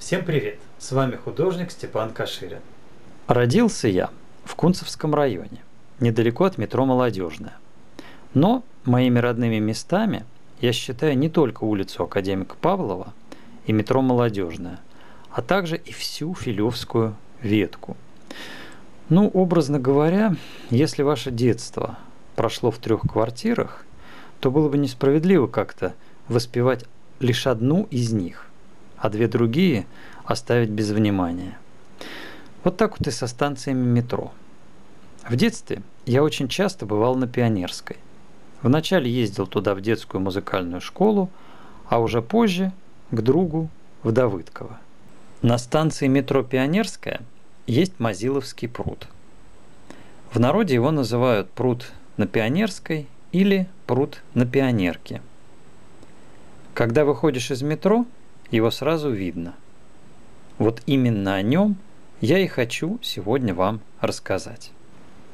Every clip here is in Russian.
Всем привет! С вами художник Степан Каширин. Родился я в Кунцевском районе, недалеко от метро «Молодежная». Но моими родными местами я считаю не только улицу Академика Павлова и метро «Молодежная», а также и всю Филевскую ветку. Ну, образно говоря, если ваше детство прошло в трех квартирах, то было бы несправедливо как-то воспевать лишь одну из них, а две другие оставить без внимания. Вот так вот и со станциями метро. В детстве я очень часто бывал на Пионерской. Вначале ездил туда в детскую музыкальную школу, а уже позже к другу в Давыдково. На станции метро Пионерская есть Мазиловский пруд. В народе его называют пруд на Пионерской или пруд на Пионерке. Когда выходишь из метро, его сразу видно. Вот именно о нем я и хочу сегодня вам рассказать.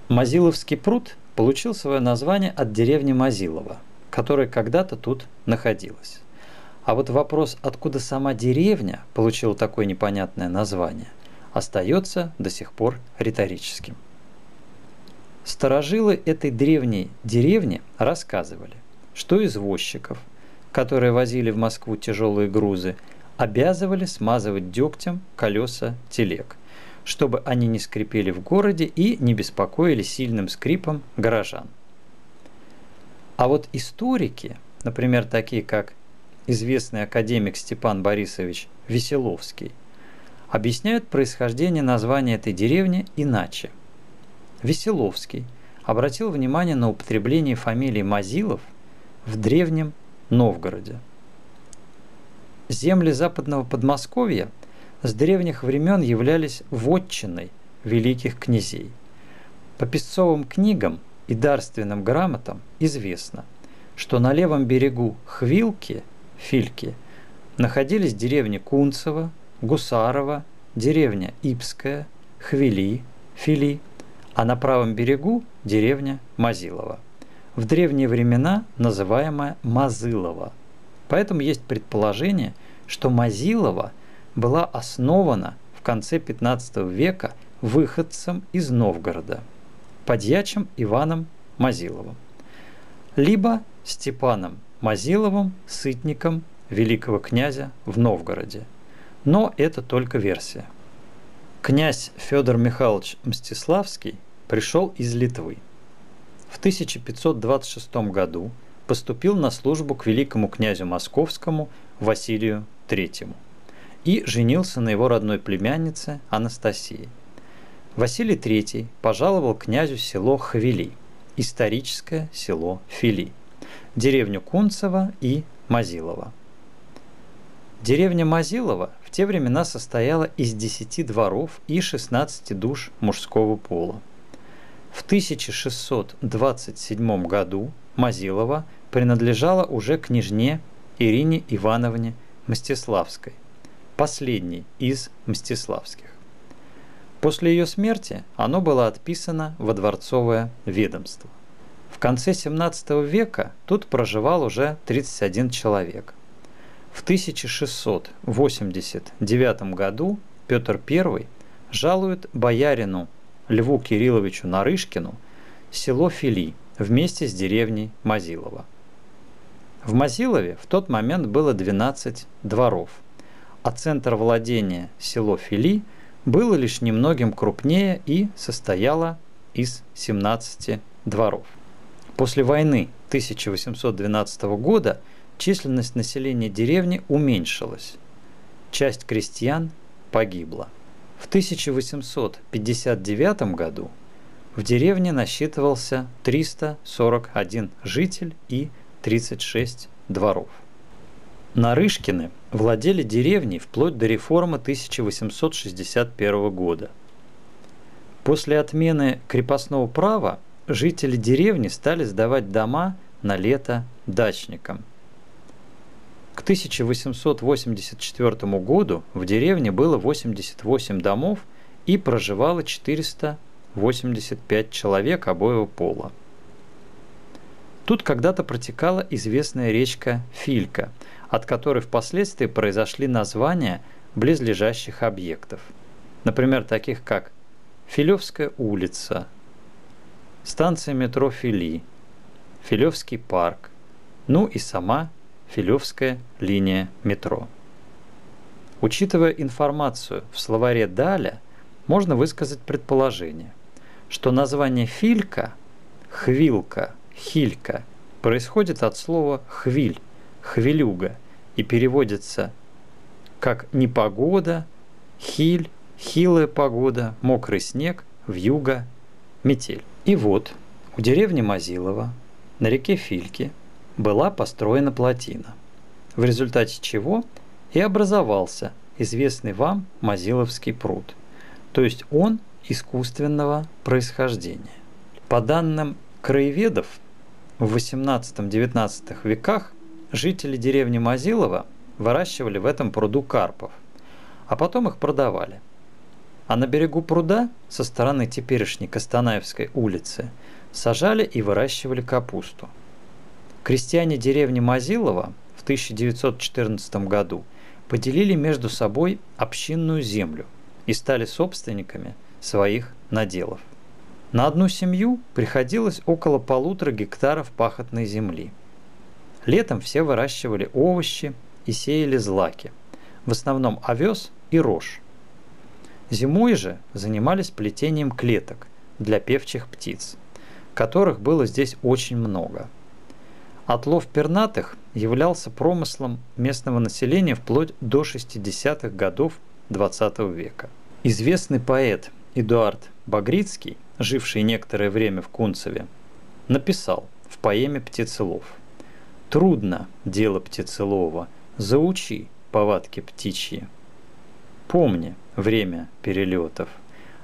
Мазиловский пруд получил свое название от деревни Мазилова, которая когда-то тут находилась. А вот вопрос, откуда сама деревня получила такое непонятное название, остается до сих пор риторическим. Старожилы этой древней деревни рассказывали, что извозчиков, которые возили в Москву тяжелые грузы, обязывали смазывать дегтем колеса телег, чтобы они не скрипели в городе и не беспокоили сильным скрипом горожан. А вот историки, например, такие как известный академик Степан Борисович Веселовский, объясняют происхождение названия этой деревни иначе – Веселовский обратил внимание на употребление фамилии Мазилов в древнем Новгороде. Земли западного Подмосковья с древних времен являлись вотчиной великих князей. По песцовым книгам и дарственным грамотам известно, что на левом берегу Хвилки, Фильки, находились деревни Кунцево, Гусарова, деревня Ипская, Хвили, Фили – а на правом берегу деревня Мазилова. В древние времена называемая Мазылова. Поэтому есть предположение, что Мазилова была основана в конце 15 века выходцем из Новгорода, подьячим Иваном Мазиловым, либо Степаном Мазиловым, сытником великого князя в Новгороде. Но это только версия. Князь Федор Михайлович Мстиславский пришел из Литвы. В 1526 году поступил на службу к великому князю московскому Василию III и женился на его родной племяннице Анастасии. Василий III пожаловал князю село Хвели, историческое село Фили, деревню Кунцево и Мазилова. Деревня Мазилова в те времена состояла из 10 дворов и 16 душ мужского пола. В 1627 году Мазилова принадлежала уже княжне Ирине Ивановне Мстиславской, последней из Мстиславских. После ее смерти оно было отписано во дворцовое ведомство. В конце 17 века тут проживал уже 31 человек. В 1689 году Петр I жалует боярину Льву Кирилловичу Нарышкину село Фили вместе с деревней Мазилова. В Мазилове в тот момент было 12 дворов, а центр владения село Фили было лишь немногим крупнее и состояло из 17 дворов. После войны 1812 года численность населения деревни уменьшилась. Часть крестьян погибла. В 1859 году в деревне насчитывался 341 житель и 36 дворов. Нарышкины владели деревней вплоть до реформы 1861 года. После отмены крепостного права жители деревни стали сдавать дома на лето дачникам – к 1884 году в деревне было 88 домов и проживало 485 человек обоего пола. Тут когда-то протекала известная речка Филька, от которой впоследствии произошли названия близлежащих объектов, например, таких как Филевская улица, станция метро Фили, Филевский парк, ну и сама Филевская линия метро. Учитывая информацию в словаре Даля, можно высказать предположение, что название Филька, Хвилка, Хилька происходит от слова хвиль, хвилюга и переводится как непогода, хиль, хилая погода, мокрый снег, вьюга, метель. И вот у деревни Мазилова на реке Фильке была построена плотина, в результате чего и образовался известный вам Мазиловский пруд, то есть он искусственного происхождения. По данным краеведов, в 18-19 веках жители деревни Мазилова выращивали в этом пруду карпов, а потом их продавали. А на берегу пруда со стороны теперешней Костанаевской улицы сажали и выращивали капусту. Крестьяне деревни Мазилова в 1914 году поделили между собой общинную землю и стали собственниками своих наделов. На одну семью приходилось около полутора гектаров пахотной земли. Летом все выращивали овощи и сеяли злаки, в основном овес и рожь. Зимой же занимались плетением клеток для певчих птиц, которых было здесь очень много. Отлов пернатых являлся промыслом местного населения вплоть до 60-х годов XX века. Известный поэт Эдуард Багрицкий, живший некоторое время в Кунцеве, написал в поэме «Птицелов» «Трудно дело птицелова, заучи повадки птичьи. Помни время перелетов,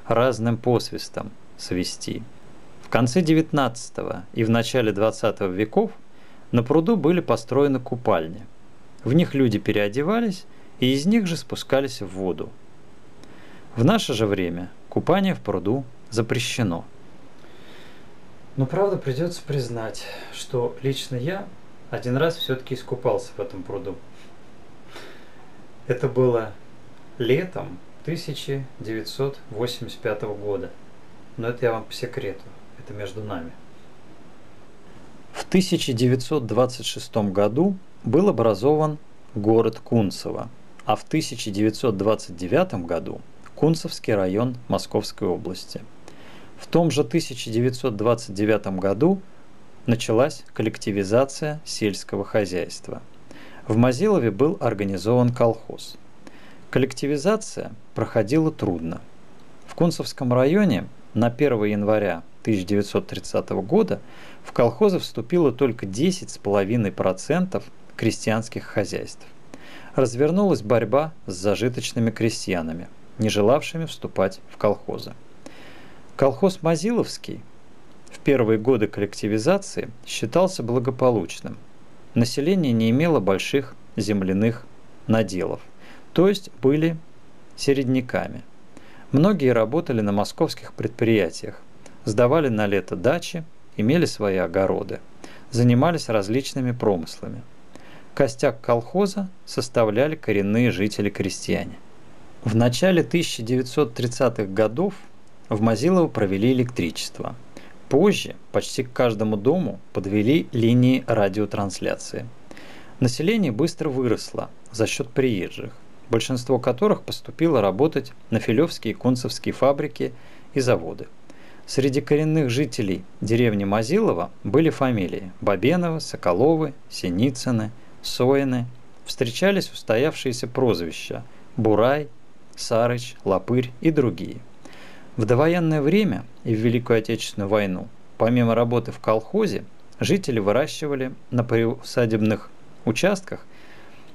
разным посвистом свести». В конце XIX и в начале XX веков на пруду были построены купальни. В них люди переодевались и из них же спускались в воду. В наше же время Купание в пруду запрещено. Но правда придется признать, что лично я один раз все-таки искупался в этом пруду. Это было летом 1985 года. Но это я вам по секрету, это между нами. В 1926 году был образован город Кунцево, а в 1929 году Кунцевский район Московской области. В том же 1929 году началась коллективизация сельского хозяйства. В Мазилове был организован колхоз. Коллективизация проходила трудно. В Кунцевском районе на 1 января 1930 года в колхозы вступило только 10,5% крестьянских хозяйств. Развернулась борьба с зажиточными крестьянами – не желавшими вступать в колхозы. Колхоз Мазиловский в первые годы коллективизации считался благополучным. Население не имело больших земляных наделов, то есть были середняками. Многие работали на московских предприятиях, сдавали на лето дачи, имели свои огороды, занимались различными промыслами. Костяк колхоза составляли коренные жители-крестьяне – в начале 1930-х годов в Мазилово провели электричество. Позже почти к каждому дому подвели линии радиотрансляции. Население быстро выросло за счет приезжих, большинство которых поступило работать на филевские и концевские фабрики и заводы. Среди коренных жителей деревни Мазилова были фамилии Бабенова, Соколовы, Синицыны, Соины. Встречались устоявшиеся прозвища Бурай, Сарыч, Лопырь и другие. В довоенное время и в Великую Отечественную войну, помимо работы в колхозе, жители выращивали на приусадебных участках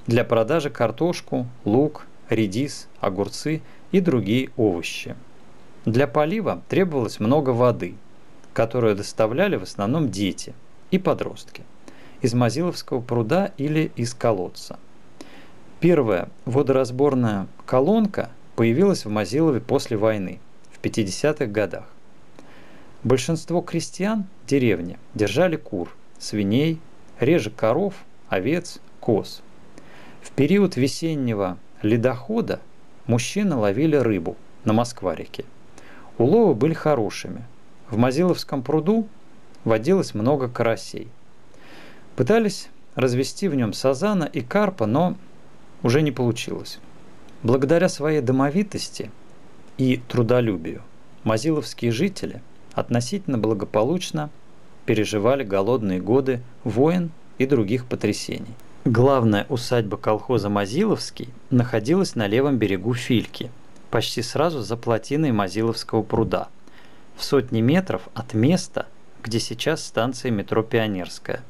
для продажи картошку, лук, редис, огурцы и другие овощи. Для полива требовалось много воды, которую доставляли в основном дети и подростки из Мазиловского пруда или из колодца – Первая водоразборная колонка появилась в Мазилове после войны, в 50-х годах. Большинство крестьян деревни держали кур, свиней, реже коров, овец, коз. В период весеннего ледохода мужчины ловили рыбу на Москва-реке. Уловы были хорошими. В Мазиловском пруду водилось много карасей. Пытались развести в нем сазана и карпа, но уже не получилось. Благодаря своей домовитости и трудолюбию мазиловские жители относительно благополучно переживали голодные годы войн и других потрясений. Главная усадьба колхоза Мазиловский находилась на левом берегу Фильки, почти сразу за плотиной Мазиловского пруда, в сотни метров от места, где сейчас станция метро Пионерская,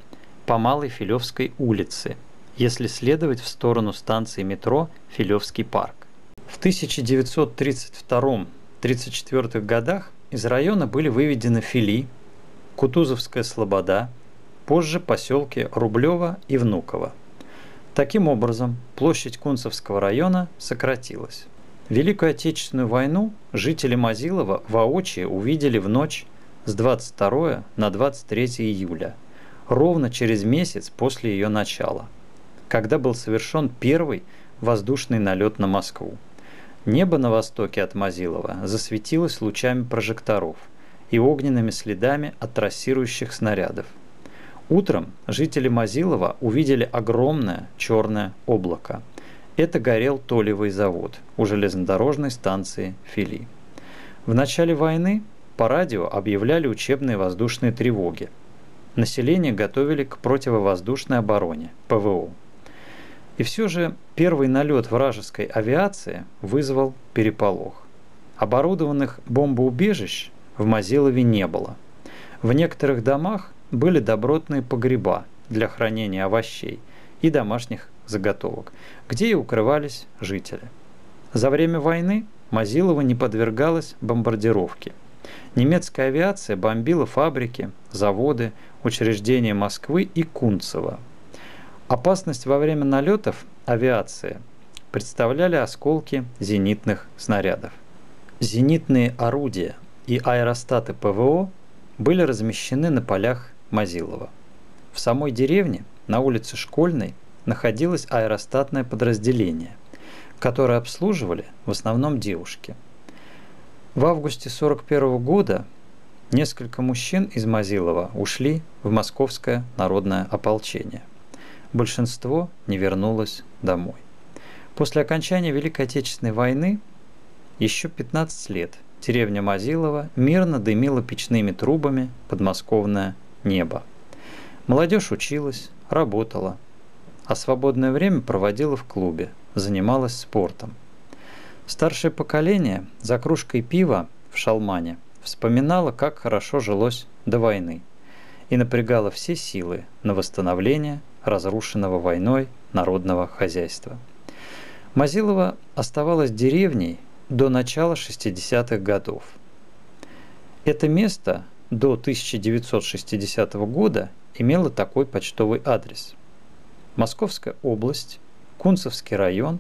по Малой Филевской улице, если следовать в сторону станции метро Филевский парк. В 1932-34 годах из района были выведены Фили, Кутузовская Слобода, позже поселки Рублево и Внуково. Таким образом, площадь Кунцевского района сократилась. Великую Отечественную войну жители Мазилова воочию увидели в ночь с 22 на 23 июля, ровно через месяц после ее начала, когда был совершен первый воздушный налет на Москву. Небо на востоке от Мазилова засветилось лучами прожекторов и огненными следами от трассирующих снарядов – Утром жители Мазилова увидели огромное черное облако. Это горел Толевый завод у железнодорожной станции Фили. В начале войны по радио объявляли учебные воздушные тревоги. Население готовили к противовоздушной обороне, ПВО. И все же первый налет вражеской авиации вызвал переполох. Оборудованных бомбоубежищ в Мазилове не было. В некоторых домах были добротные погреба для хранения овощей и домашних заготовок, где и укрывались жители. За время войны Мазилова не подвергалась бомбардировке. Немецкая авиация бомбила фабрики, заводы, учреждения Москвы и Кунцева. Опасность во время налетов авиации представляли осколки зенитных снарядов. Зенитные орудия и аэростаты ПВО были размещены на полях Мазилова. В самой деревне, на улице Школьной, находилось аэростатное подразделение, которое обслуживали в основном девушки. В августе 1941 года несколько мужчин из Мазилова ушли в Московское народное ополчение. Большинство не вернулось домой. После окончания Великой Отечественной войны еще 15 лет деревня Мазилова мирно дымила печными трубами подмосковная небо. Молодежь училась, работала, а свободное время проводила в клубе, занималась спортом. Старшее поколение за кружкой пива в Шалмане вспоминало, как хорошо жилось до войны и напрягало все силы на восстановление разрушенного войной народного хозяйства. Мазилова оставалась деревней до начала 60-х годов. Это место до 1960 года имела такой почтовый адрес. Московская область, Кунцевский район,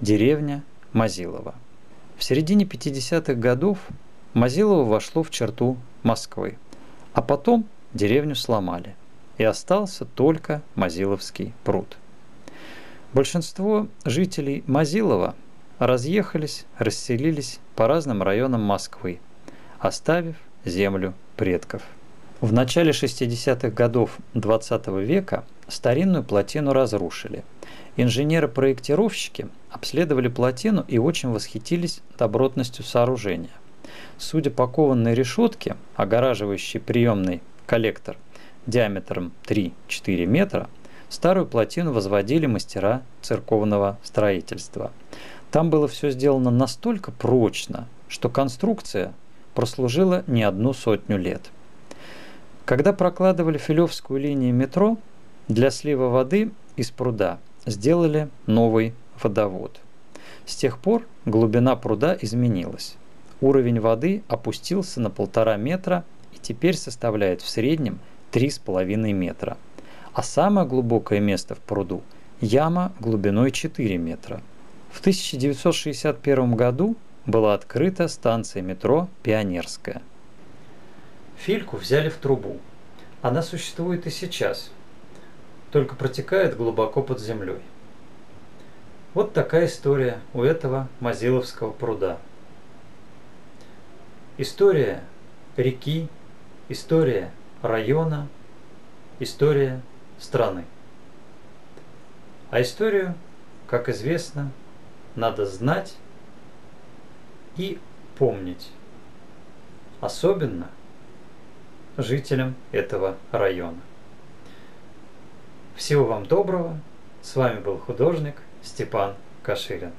деревня Мазилова. В середине 50-х годов Мазилово вошло в черту Москвы, а потом деревню сломали, и остался только Мазиловский пруд. Большинство жителей Мазилова разъехались, расселились по разным районам Москвы, оставив землю предков. В начале 60-х годов XX -го века старинную плотину разрушили. Инженеры-проектировщики обследовали плотину и очень восхитились добротностью сооружения. Судя по кованной решетке, огораживающей приемный коллектор диаметром 3-4 метра, старую плотину возводили мастера церковного строительства. Там было все сделано настолько прочно, что конструкция прослужила не одну сотню лет. Когда прокладывали Филевскую линию метро, для слива воды из пруда сделали новый водовод. С тех пор глубина пруда изменилась. Уровень воды опустился на полтора метра и теперь составляет в среднем 3,5 метра. А самое глубокое место в пруду – яма глубиной 4 метра. В 1961 году была открыта станция метро «Пионерская». Фильку взяли в трубу. Она существует и сейчас, только протекает глубоко под землей. Вот такая история у этого Мазиловского пруда. История реки, история района, история страны. А историю, как известно, надо знать и помнить. Особенно жителям этого района. Всего вам доброго. С вами был художник Степан Каширин.